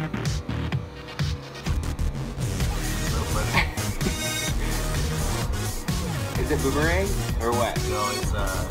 Is it boomerang or what? No, it's uh.